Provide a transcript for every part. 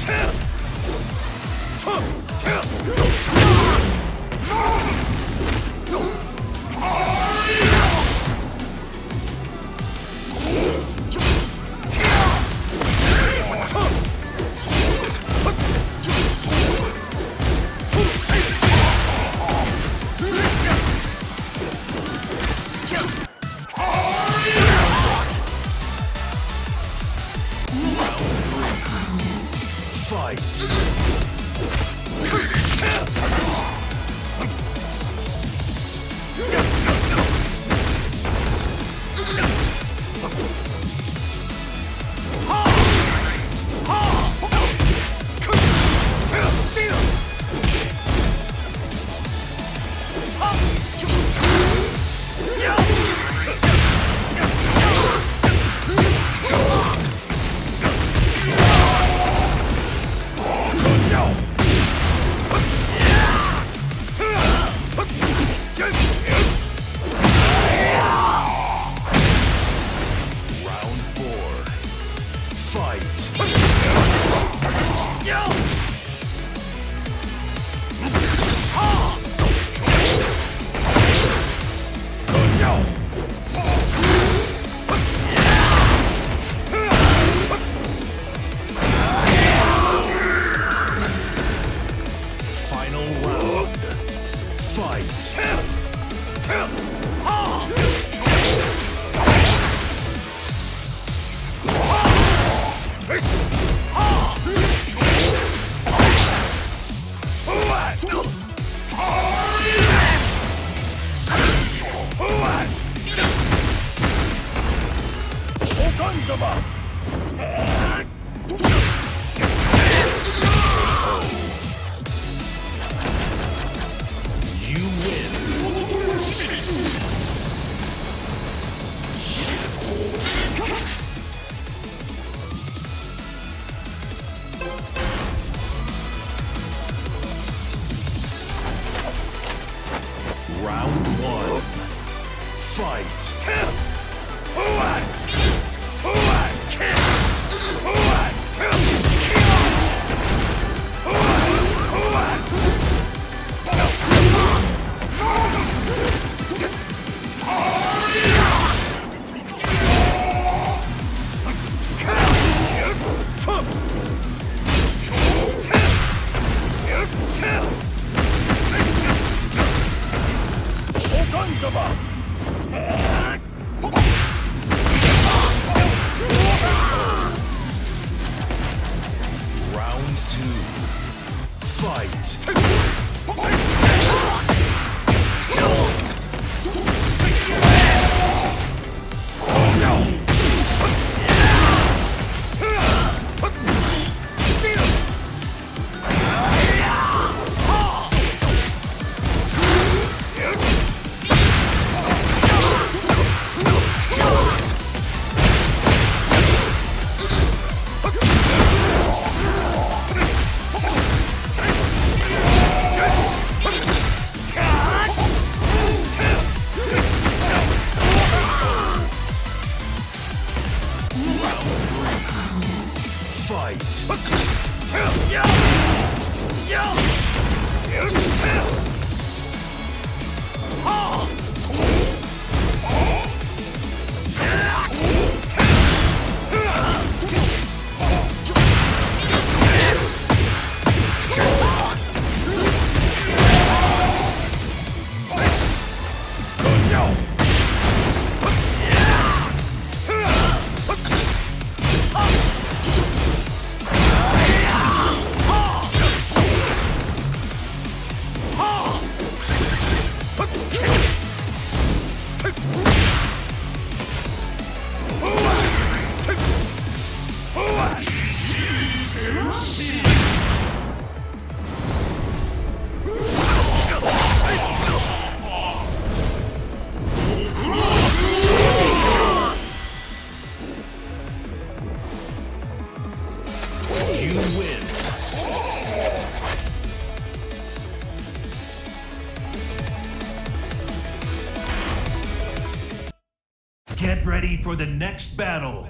Fight. Fight. Round one. Fight. The next battle.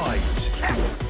fight!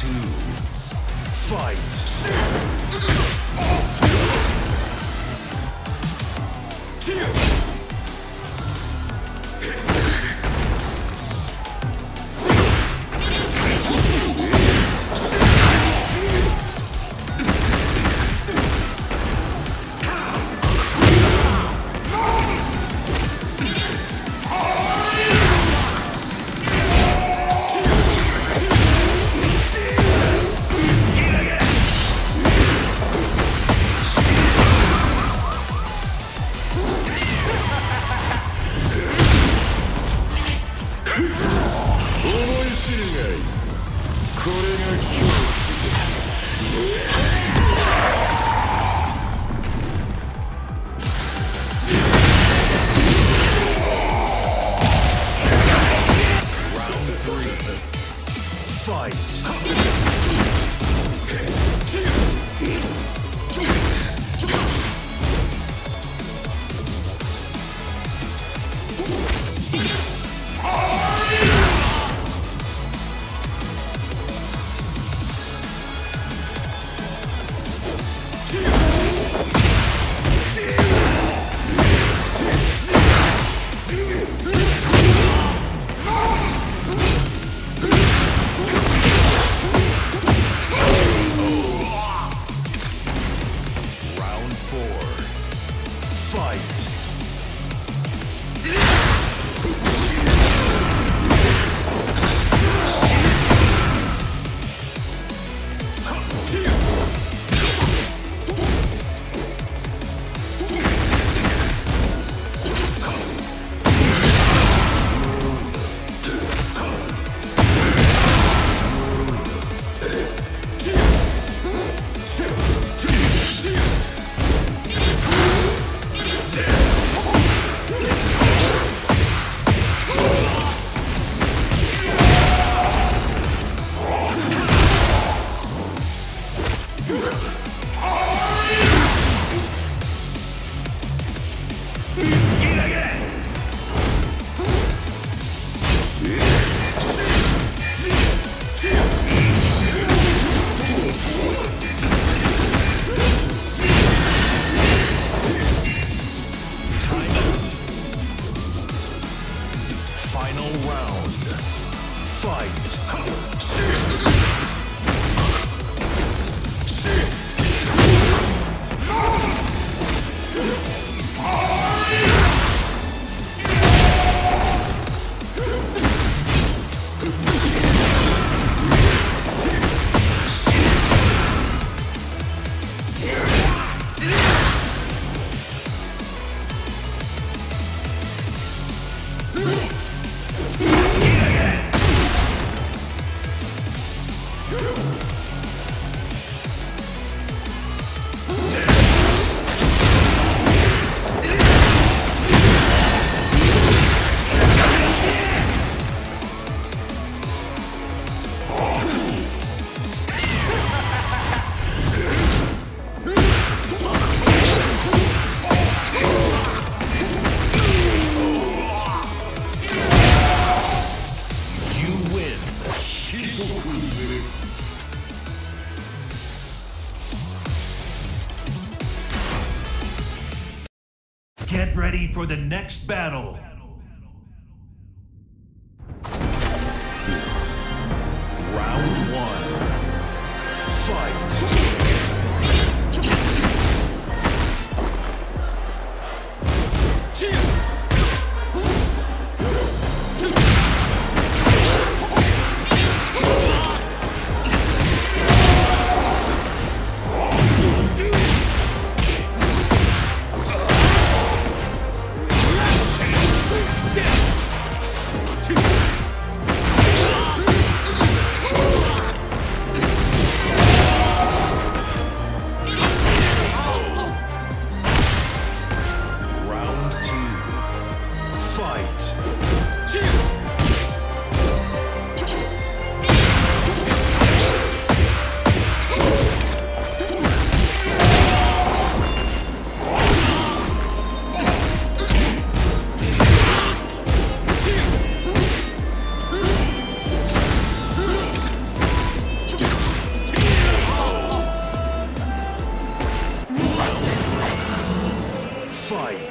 Two. Fight. Come next battle. Fight.